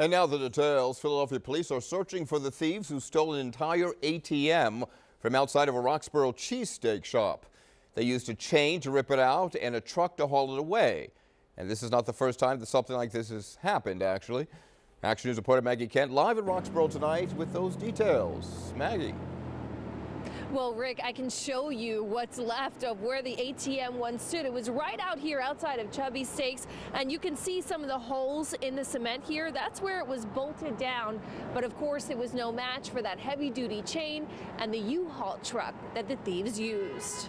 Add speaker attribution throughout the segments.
Speaker 1: And now the details. Philadelphia police are searching for the thieves who stole an entire ATM from outside of a Roxborough cheesesteak shop. They used a chain to rip it out and a truck to haul it away. And this is not the first time that something like this has happened, actually. Action News reporter Maggie Kent live in Roxborough tonight with those details. Maggie.
Speaker 2: Well, Rick, I can show you what's left of where the ATM once stood. It was right out here outside of Chubby Steaks, and you can see some of the holes in the cement here. That's where it was bolted down. But of course, it was no match for that heavy duty chain and the U-Haul truck that the thieves used.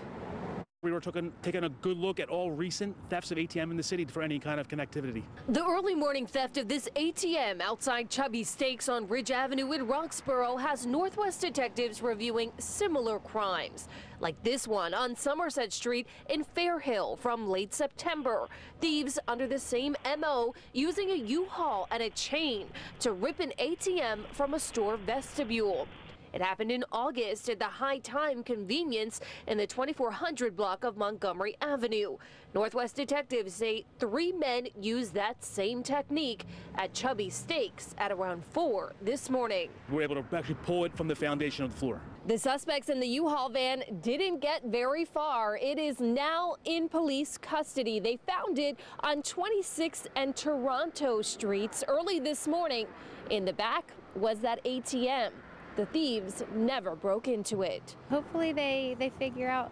Speaker 3: We were taking, taking a good look at all recent thefts of ATM in the city for any kind of connectivity.
Speaker 2: The early morning theft of this ATM outside Chubby Steaks on Ridge Avenue in Roxborough has Northwest detectives reviewing similar crimes, like this one on Somerset Street in Fairhill from late September. Thieves under the same MO using a U-Haul and a chain to rip an ATM from a store vestibule. It happened in August at the High Time Convenience in the 2400 block of Montgomery Avenue. Northwest detectives say three men used that same technique at Chubby Steaks at around 4 this morning.
Speaker 3: We were able to actually pull it from the foundation of the floor.
Speaker 2: The suspects in the U-Haul van didn't get very far. It is now in police custody. They found it on 26th and Toronto streets early this morning. In the back was that ATM. The thieves never broke into it.
Speaker 4: Hopefully they, they figure out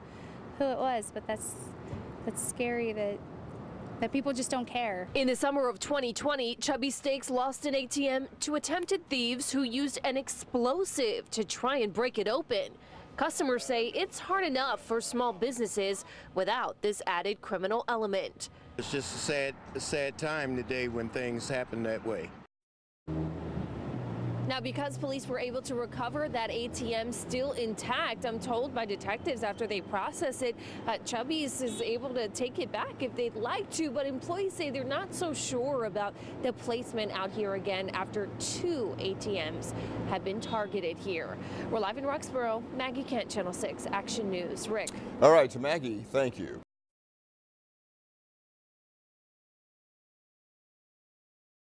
Speaker 4: who it was, but that's that's scary that that people just don't care.
Speaker 2: In the summer of 2020, Chubby Steaks lost an ATM to attempted thieves who used an explosive to try and break it open. Customers say it's hard enough for small businesses without this added criminal element.
Speaker 5: It's just a sad, a sad time today when things happen that way.
Speaker 2: Now, because police were able to recover that ATM still intact, I'm told by detectives after they process it, uh, Chubby's is able to take it back if they'd like to, but employees say they're not so sure about the placement out here again after two ATMs have been targeted here. We're live in Roxborough. Maggie Kent, Channel 6 Action News. Rick.
Speaker 1: All right, to Maggie, thank you.